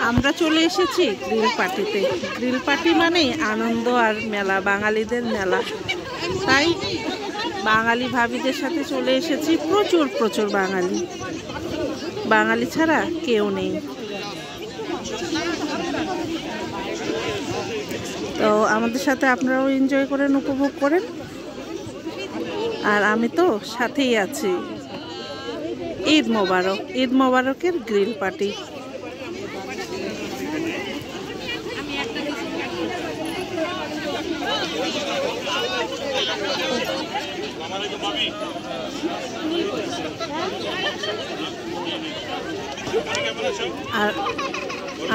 আমরা চলে এসেছি গ্রিল পার্টিতে। গ্রিল পার্টি মানে আনন্দ আর মেলা, বাঙালিদের মেলা। তাই বাঙালি ভাবিদের সাথে চলে এসেছি। প্রচুর প্রচুর বাঙালি। বাঙালি ছাড়া কেউ নেই। তো আমাদের সাথে আপনারাও এনজয় করেন, উপভোগ করেন। আর আমি তো সাথেই আছি। ঈদ মোবারক, ঈদ মোবারকের গ্রিল পার্টি। আর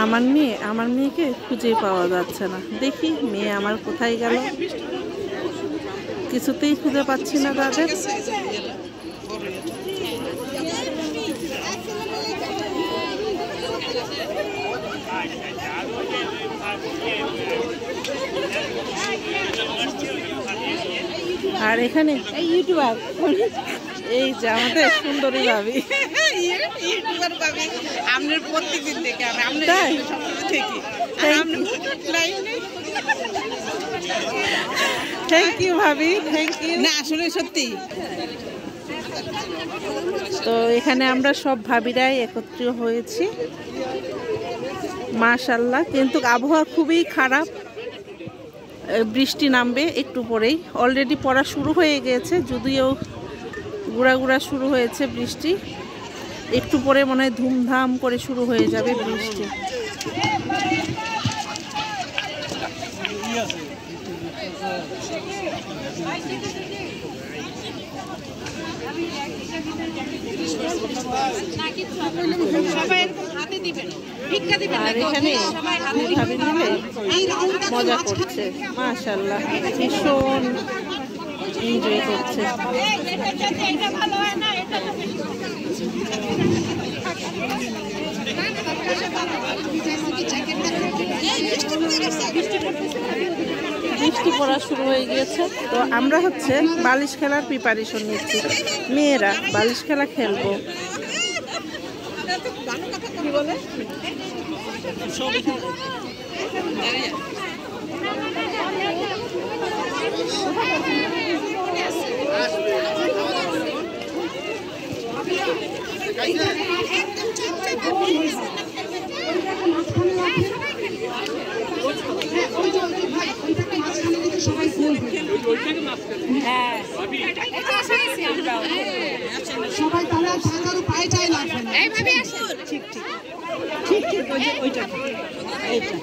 আমার মেয়ে, আমার মেয়েকে খুঁজে পাওয়া যাচ্ছে না। দেখি মেয়ে আমার কোথায় গেল। কিছুতেই খুঁজে পাচ্ছি না তাদের। আর এখানে এই ইউটিউবার এই যে আমাদের সুন্দরী ভাবি। ইউটিউবার পাবে আপনার প্রত্যেকদিন থেকে আমি আপনার? থেকে থ্যাংক ইউ ভাবি থ্যাংক ইউ না আসলে সত্যি। তো এখানে আমরা সব ভাবিরাই একত্রিত হয়েছি। মাশাল্লাহ কিন্তু আবহাওয়া খুবই খারাপ। বৃষ্টি নামবে একটু পরেই। অলরেডি পড়া শুরু হয়ে গিয়েছে যদিও গুড়া গুড়া শুরু হয়েছে বৃষ্টি। একটু পরে মনে হয় ধুমধাম করে শুরু হয়ে যাবে বৃষ্টি। সবাই আর এখানে ভাবি মিলে মজা করছে। মাশাল্লাহ ভীষণ এনজয় করছে। বৃষ্টি পড়া শুরু হয়ে গিয়েছে। তো আমরা হচ্ছে বালিশ খেলার প্রিপারেশন নিচ্ছি। মেয়েরা বালিশ খেলা খেলব। সবাই ঠিক ঠিক। ঠিক ঠিক ওইটা। এইটা